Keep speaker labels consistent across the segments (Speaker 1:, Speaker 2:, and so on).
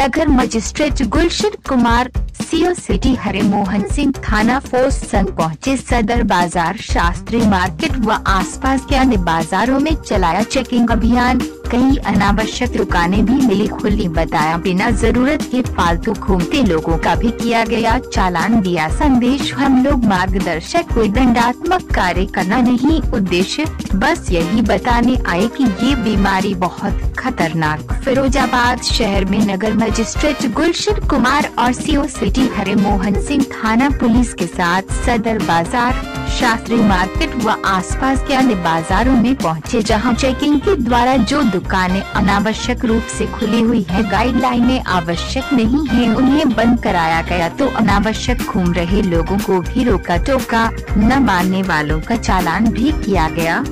Speaker 1: नगर magistrate Gulshan Kumar, CO city Hare Mohan Singh थाना force संघ पहुँचे सदर बाज़ार शास्त्री मार्केट व आसपास के अन्य बाजारों में चलाया चेकिंग अभियान। कई अनावश्यक दुकानें भी मिली खुली, बताया बिना ज़रूरत के फालतू घूमते लोगों का भी किया गया चालान। दिया संदेश, हम लोग मार्गदर्शक कोई दंडात्मक कार्य करना नहीं उद्देश्य, बस यही बताने आए कि ये बीमारी बहुत खतरनाक। फिरोजाबाद शहर में नगर मजिस्ट्रेट गुलशन कुमार और सीओ सिटी हरे मोहन सिंह थाना पुलिस के साथ सदर बाज़ार। शास्त्री मार्केट व आसपास के अन्य बाजारों में पहुँचे, जहाँ चेकिंग के द्वारा जो दुकानें अनावश्यक रूप से खुली हुई है गाइडलाइनें आवश्यक नहीं है, उन्हें बंद कराया गया। तो अनावश्यक घूम रहे लोगों को भी रोका टोका न मानने वालों का चालान भी किया गया।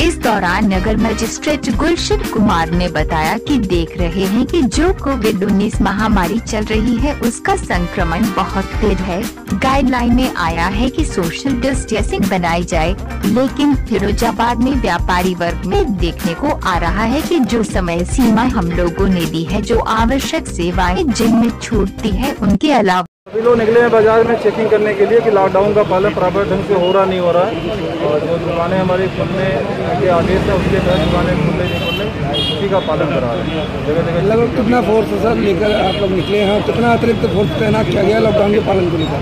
Speaker 1: इस दौरान नगर मजिस्ट्रेट गुलशन कुमार ने बताया कि देख रहे हैं कि जो कोविड 19 महामारी चल रही है, उसका संक्रमण बहुत तेज है। गाइडलाइन में आया है कि सोशल डिस्टेंसिंग बनाई जाए, लेकिन फिरोजाबाद में व्यापारी वर्ग में देखने को आ रहा है कि जो समय सीमा हम लोगों ने दी है, जो आवश्यक सेवाएँ जिनमें छूटती है, उनके अलावा
Speaker 2: अभी लोग निकले हैं बाज़ार में चेकिंग करने के लिए कि लॉकडाउन का पालन प्रॉपर ढंग से हो रहा नहीं हो रहा है। और जो दुकानें हमारी खुलने के आदेश है उसके तहत दुकानें खुलने नहीं खुलने उसी का पालन करा रहे हैं। जगह जगह
Speaker 3: लगभग कितना फोर्स है सर लेकर आप लोग निकले हैं कितना अतिरिक्त फोर्स तैनात किया गया लॉकडाउन के पालन को लेकर?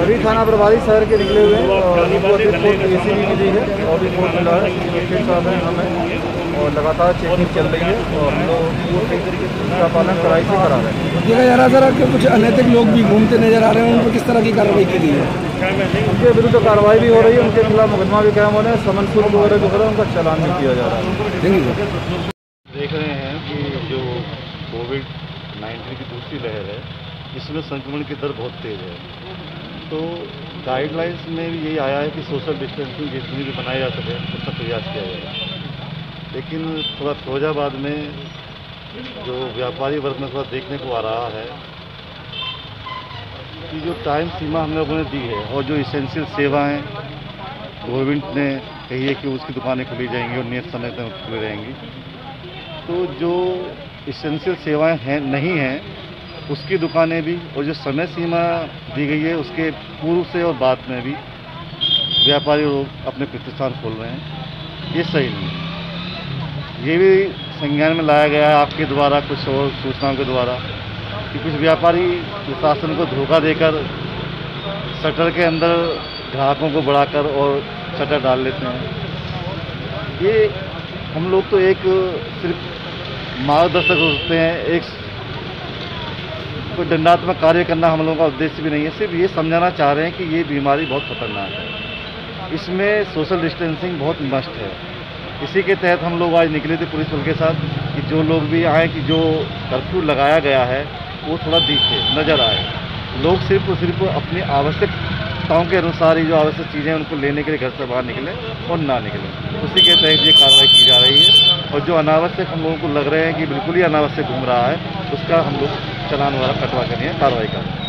Speaker 2: सभी थाना प्रभारी शहर के निकले हुए हैं और उनको अतिरिक्त फोर्स ए सी भी मिली है और भी फोर्स मिला है। साहब हैं हमें और लगातार चेकिंग चल रही है और हम लोग उसका पालन कड़ाई से करा रहे हैं।
Speaker 3: देखा जा रहा सर कि कुछ अनैतिक लोग भी घूमते नज़र आ रहे हैं उन पर किस तरह की कार्रवाई की गई है?
Speaker 2: उनके विरुद्ध कार्रवाई भी हो रही है उनके खिलाफ मुकदमा भी कायम हो रहे हैं समन शुल्क वगैरह जो हो रहा है उनका चलान भी किया जा रहा है।
Speaker 4: देख रहे हैं कि जो कोविड 19 की दूसरी लहर है इसमें संक्रमण की दर बहुत तेज़ है। तो गाइडलाइंस में भी यही आया है कि सोशल डिस्टेंसिंग जितनी भी बनाया जा सके उसका प्रयास किया जाएगा लेकिन थोड़ा फिरोजाबाद में जो व्यापारी वर्ग में थोड़ा देखने को आ रहा है कि जो टाइम सीमा हम लोगों ने दी है और जो इसेंशियल सेवाएँ गवर्नमेंट ने कही है कि उसकी दुकानें खुली जाएँगी और नियत समय तक खुली रहेंगी तो जो इसेंशियल सेवाएँ हैं, नहीं हैं, उसकी दुकानें भी और जो समय सीमा दी गई है, उसके पूर्व से और बाद में भी व्यापारी लोग अपने प्रतिष्ठान खोल रहे हैं। ये सही नहीं है। ये भी संज्ञान में लाया गया है आपके द्वारा, कुछ और सूचनाओं के द्वारा, कि कुछ व्यापारी प्रशासन को धोखा देकर शटर के अंदर ग्राहकों को बढ़ाकर और शटर डाल लेते हैं। ये हम लोग तो एक सिर्फ़ मार्गदर्शक होते हैं, एक कोई दंडात्मक कार्य करना हम लोगों का उद्देश्य भी नहीं है, सिर्फ़ ये समझाना चाह रहे हैं कि ये बीमारी बहुत खतरनाक है। इसमें सोशल डिस्टेंसिंग बहुत मस्ट है। इसी के तहत हम लोग आज निकले थे पुलिस बल के साथ कि जो लोग भी आए, कि जो कर्फ्यू लगाया गया है, वो थोड़ा दिखे, नज़र आए। लोग सिर्फ़ और सिर्फ़ अपनी आवश्यकताओं के अनुसार ही जो आवश्यक चीज़ें हैं, उनको लेने के लिए घर से बाहर निकले और ना निकले। उसी के तहत ये कार्रवाई की जा रही है और जो अनावश्यक हम लोगों को लग रहे हैं कि बिल्कुल ही अनावश्यक घूम रहा है, उसका हम लोग चलान वगैरह कटवा कर कार्रवाई कर।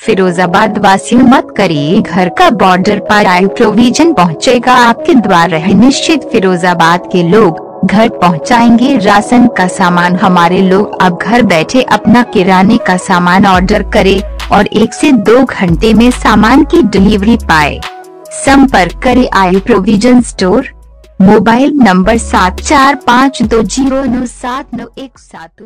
Speaker 1: फिरोजाबाद वासियों मत करिए, घर का बॉर्डर पर आयु प्रोविज़न पहुंचेगा आपके द्वार है निश्चित फिरोजाबाद के लोग घर पहुंचाएँगे। राशन का सामान हमारे लोग अब घर बैठे अपना किराने का सामान ऑर्डर करे और एक से दो घंटे में सामान की डिलीवरी पाए। संपर्क करे आयु प्रोविज़न स्टोर मोबाइल नंबर सात चार पाँच दो ज़ीरो नौ सात नौ एक सात